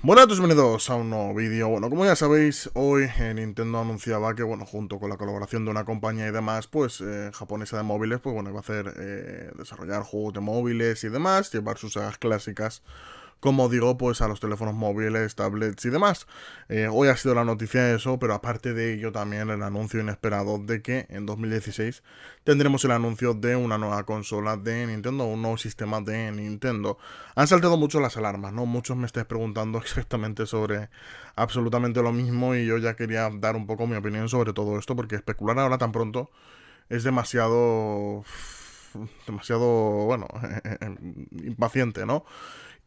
Buenas a todos, bienvenidos a un nuevo vídeo. Bueno, como ya sabéis, hoy eh, Nintendo anunciaba que, bueno, junto con la colaboración de una compañía y demás, pues, eh, japonesa de móviles, pues, bueno, iba a hacer, eh, desarrollar juegos de móviles y demás, llevar sus sagas clásicas como digo, pues a los teléfonos móviles, tablets y demás. Hoy ha sido la noticia de eso, pero aparte de ello también el anuncio inesperado de que en 2016 tendremos el anuncio de una nueva consola de Nintendo, un nuevo sistema de Nintendo. Han saltado mucho las alarmas, ¿no? Muchos me estáis preguntando exactamente sobre absolutamente lo mismo y yo ya quería dar un poco mi opinión sobre todo esto porque especular ahora tan pronto es demasiado demasiado, bueno, impaciente, ¿no?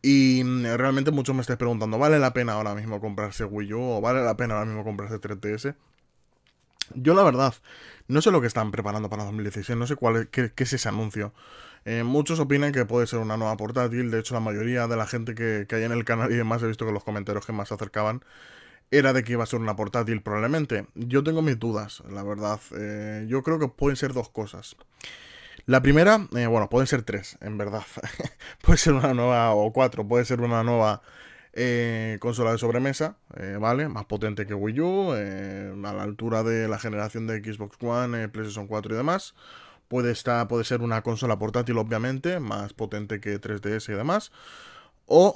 Y mm, realmente muchos me estáis preguntando, ¿vale la pena ahora mismo comprarse Wii U o vale la pena ahora mismo comprarse 3DS? Yo la verdad, no sé lo que están preparando para 2016, no sé cuál es, qué, es ese anuncio. Eh, muchos opinan que puede ser una nueva portátil, de hecho la mayoría de la gente que, hay en el canal y demás he visto que los comentarios que más se acercaban era de que iba a ser una portátil probablemente. Yo tengo mis dudas, la verdad. Eh, yo creo que pueden ser dos cosas. La primera, eh, bueno, pueden ser tres, en verdad. puede ser una nueva, o cuatro, puede ser una nueva consola de sobremesa, ¿vale? Más potente que Wii U, a la altura de la generación de Xbox One, PlayStation 4 y demás. Puede, estar, puede ser una consola portátil, obviamente, más potente que 3DS y demás. O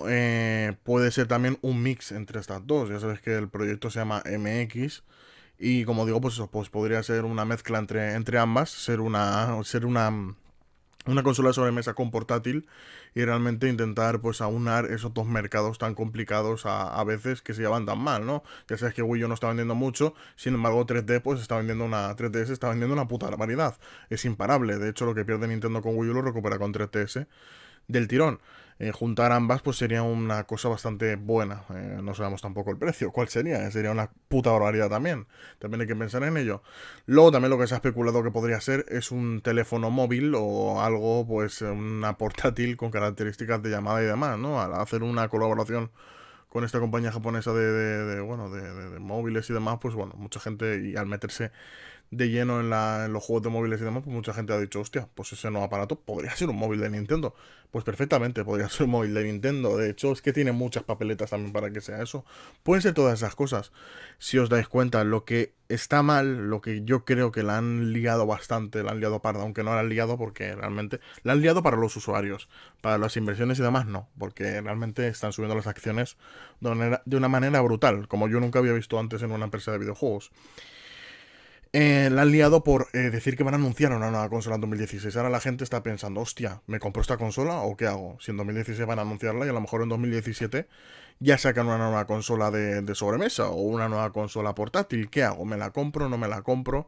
puede ser también un mix entre estas dos. Ya sabes que el proyecto se llama MX y como digo, pues eso, pues podría ser una mezcla entre, entre ambas, ser una, ser una, una consola de sobremesa con portátil y realmente intentar pues aunar esos dos mercados tan complicados a, a, veces que se llevan tan mal, ¿no? Ya sabes que Wii U no está vendiendo mucho, sin embargo 3D pues está vendiendo una 3DS está vendiendo una puta barbaridad. Es imparable, de hecho lo que pierde Nintendo con Wii U lo recupera con 3DS del tirón. Eh, juntar ambas pues sería una cosa bastante buena. Eh, no sabemos tampoco el precio. ¿Cuál sería? Sería una puta barbaridad también. También hay que pensar en ello. Luego también lo que se ha especulado que podría ser es un teléfono móvil o algo, pues una portátil con características de llamada y demás, ¿no? Al hacer una colaboración con esta compañía japonesa de, bueno, de, móviles y demás, pues bueno, mucha gente y al meterse de lleno en, la, los juegos de móviles y demás, pues mucha gente ha dicho, hostia, pues ese nuevo aparato podría ser un móvil de Nintendo. Pues perfectamente, podría ser un móvil de Nintendo. De hecho, es que tiene muchas papeletas también para que sea eso. Pueden ser todas esas cosas. Si os dais cuenta, lo que está mal, lo que yo creo que la han liado bastante, la han liado parda, aunque no la han liado porque realmente la han liado para los usuarios. Para las inversiones y demás, no. Porque realmente están subiendo las acciones de una manera brutal, como yo nunca había visto antes en una empresa de videojuegos eh, la han liado por eh, decir que van a anunciar una nueva consola en 2016. Ahora la gente está pensando, hostia, ¿me compro esta consola o qué hago? Si en 2016 van a anunciarla y a lo mejor en 2017 ya sacan una nueva consola de, sobremesa o una nueva consola portátil. ¿Qué hago? ¿Me la compro? ¿No me la compro?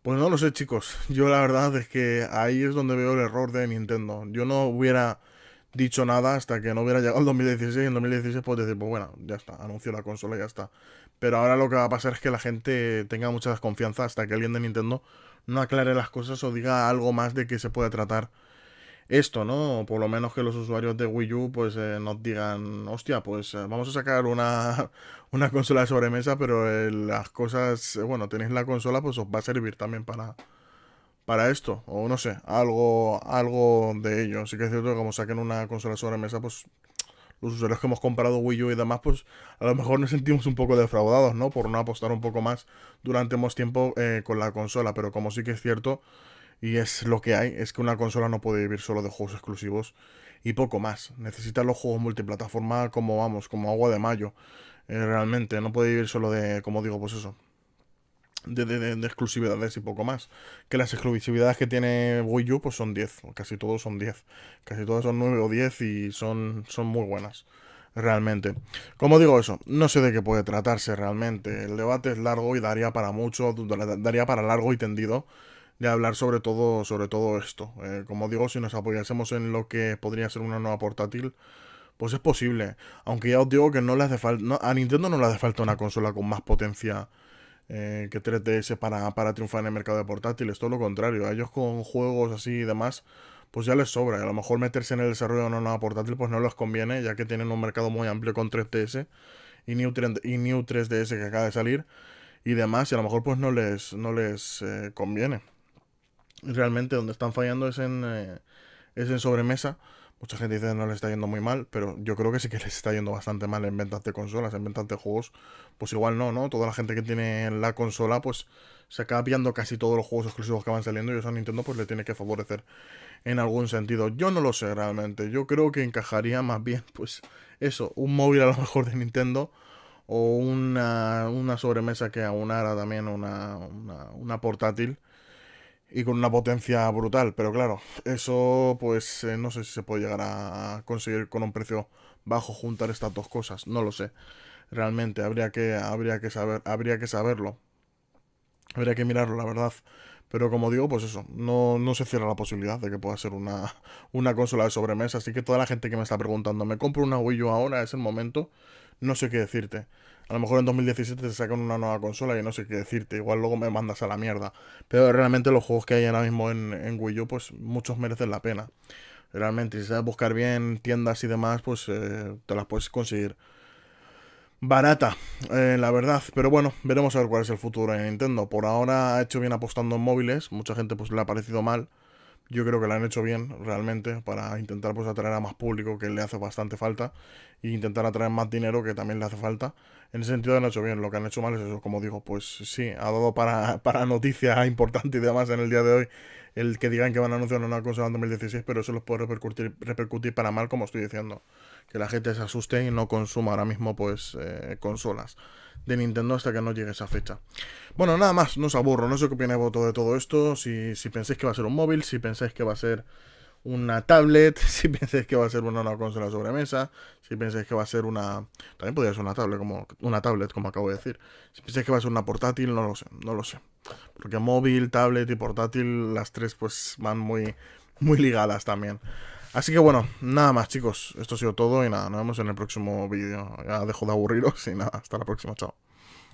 Pues no lo sé, chicos. Yo la verdad es que ahí es donde veo el error de Nintendo. Yo no hubiera dicho nada hasta que no hubiera llegado el 2016 y en 2016 pues decir, pues bueno, ya está, anuncio la consola y ya está. Pero ahora lo que va a pasar es que la gente tenga mucha desconfianza hasta que alguien de Nintendo no aclare las cosas o diga algo más de que se puede tratar esto, ¿no? por lo menos que los usuarios de Wii U pues eh, nos digan, hostia, pues eh, vamos a sacar una, una consola de sobremesa, pero eh, las cosas, bueno, tenéis la consola, pues os va a servir también para, para esto, o no sé, algo, algo de ello. Así que es cierto que como saquen una consola de sobremesa, pues los usuarios que hemos comprado Wii U y demás, pues a lo mejor nos sentimos un poco defraudados, ¿no? Por no apostar un poco más durante más tiempo eh, con la consola. Pero como sí que es cierto, y es lo que hay, es que una consola no puede vivir solo de juegos exclusivos y poco más. Necesita los juegos multiplataforma como vamos, como agua de mayo. Eh, realmente, no puede vivir solo de, como digo, pues eso, de, de, de, exclusividades y poco más. Que las exclusividades que tiene Wii U pues son 10, casi todos son 10. Casi todos son 9 o 10 y son, son muy buenas. Realmente. Como digo eso, no sé de qué puede tratarse realmente. El debate es largo y daría para mucho, daría para largo y tendido de hablar sobre todo, sobre todo esto. Eh, como digo, si nos apoyásemos en lo que podría ser una nueva portátil, pues es posible. Aunque ya os digo que no le hace falta, a Nintendo no le hace falta una consola con más potencia eh, que 3DS para, para triunfar en el mercado de portátiles, todo lo contrario, a ellos con juegos así y demás, pues ya les sobra, a lo mejor meterse en el desarrollo de una nueva portátil pues no les conviene, ya que tienen un mercado muy amplio con 3DS y New, 3, y New 3DS que acaba de salir y demás, y a lo mejor pues no les, no les eh, conviene. Realmente donde están fallando es en, eh, es en sobremesa, Mucha gente dice que no les está yendo muy mal, pero yo creo que sí que les está yendo bastante mal en ventas de consolas, en ventas de juegos. Pues igual no, ¿no? Toda la gente que tiene la consola, pues se acaba pillando casi todos los juegos exclusivos que van saliendo y eso a Nintendo pues le tiene que favorecer en algún sentido. Yo no lo sé realmente. Yo creo que encajaría más bien, pues, eso, un móvil a lo mejor de Nintendo o una, una sobremesa que aunara también una, una portátil y con una potencia brutal. Pero claro, eso pues eh, no sé si se puede llegar a conseguir con un precio bajo juntar estas dos cosas. No lo sé. Realmente habría que, habría que saber, habría que saberlo. Habría que mirarlo, la verdad. Pero como digo, pues eso, no, no se cierra la posibilidad de que pueda ser una, una consola de sobremesa. Así que toda la gente que me está preguntando, ¿me compro una Wii U ahora? Es el momento. No sé qué decirte. A lo mejor en 2017 te sacan una nueva consola y no sé qué decirte. Igual luego me mandas a la mierda. Pero realmente los juegos que hay ahora mismo en, Wii U, pues muchos merecen la pena. Realmente, si sabes buscar bien tiendas y demás, pues eh, te las puedes conseguir barata, eh, la verdad. Pero bueno, veremos a ver cuál es el futuro de Nintendo. Por ahora ha hecho bien apostando en móviles. Mucha gente pues le ha parecido mal. Yo creo que lo han hecho bien, realmente, para intentar pues atraer a más público, que le hace bastante falta, e intentar atraer más dinero, que también le hace falta. En ese sentido han hecho bien, lo que han hecho mal es eso, como digo, pues sí, ha dado para, para noticia importante y demás en el día de hoy el que digan que van a anunciar una consola en 2016, pero eso los puede repercutir, repercutir para mal, como estoy diciendo. Que la gente se asuste y no consuma ahora mismo pues eh, consolas de Nintendo hasta que no llegue esa fecha. Bueno, nada más, no os aburro, no sé qué opina voto de todo esto, si, si pensáis que va a ser un móvil, si pensáis que va a ser una tablet, si pensáis que va a ser una, una consola sobremesa, si pensáis que va a ser una... También podría ser una tablet, como, una tablet, como acabo de decir. Si pensáis que va a ser una portátil, no lo sé, no lo sé. Porque móvil, tablet y portátil, las tres pues van muy, muy ligadas también. Así que bueno, nada más chicos, esto ha sido todo y nada, nos vemos en el próximo vídeo. Ya dejo de aburriros y nada, hasta la próxima, chao.